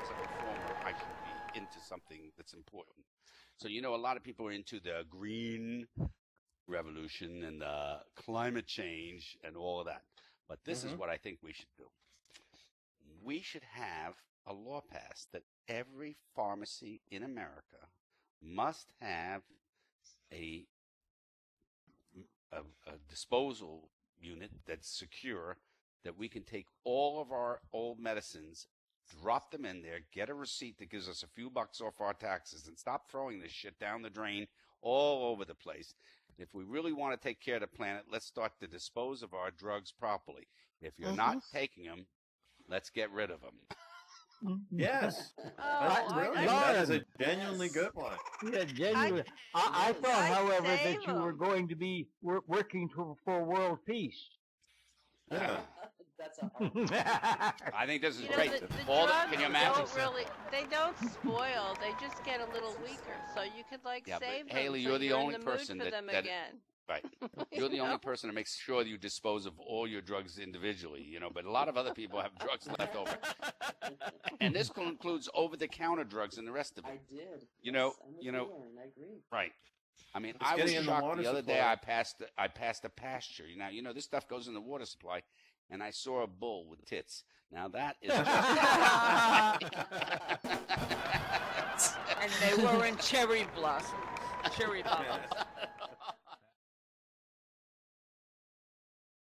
as a performer, I should be into something that's important. So you know, a lot of people are into the green revolution and the climate change and all of that. But this is Mhm. what I think we should do. We should have a law passed that every pharmacy in America must have a a, a disposal unit that's secure that we can take all of our old medicines, drop them in there, get a receipt that gives us a few bucks off our taxes, and stop throwing this shit down the drain all over the place. If we really want to take care of the planet, let's start to dispose of our drugs properly. If you're not mm-hmm. taking them, let's get rid of them. Mm-hmm. Yes. Oh, That's I- I- That is a genuinely good one. Yeah, genuine. I, I thought, I'd however, that save you were going to be wor- working to, for world peace. Yeah. That's a hard I think this is You know, great. the, the all the, can you imagine? don't really, they don't spoil. They just get a little weaker. So you could like Yeah, but save them. Haley, so you're the in only mood person for that- them that- again. Right. You You're the only person that makes sure you dispose of all your drugs individually, you know, but a lot of other people have drugs left over. And this includes over the counter drugs and the rest of it. I it. did. You know- Yes, I'm with you know- Lauren, I agree. Right. I mean, It's I was getting in the shocked the other day. I passed I passed a pasture. You know, you know this stuff goes in the water supply, and I saw a bull with tits. Now that is and they were in cherry blossoms. Cherry blossoms.